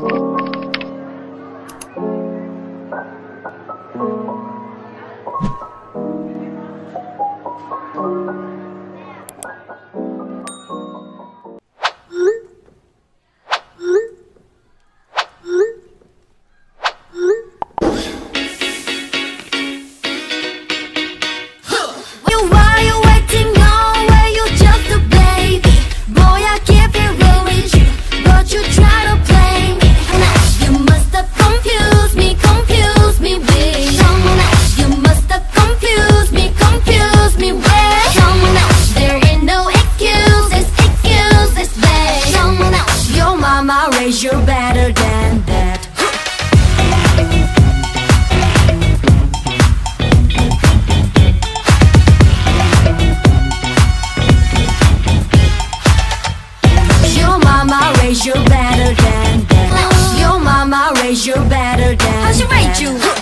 嗯。ways you're better than that. Your mama raised you better than that. Your mama raised you better than How's she raise you?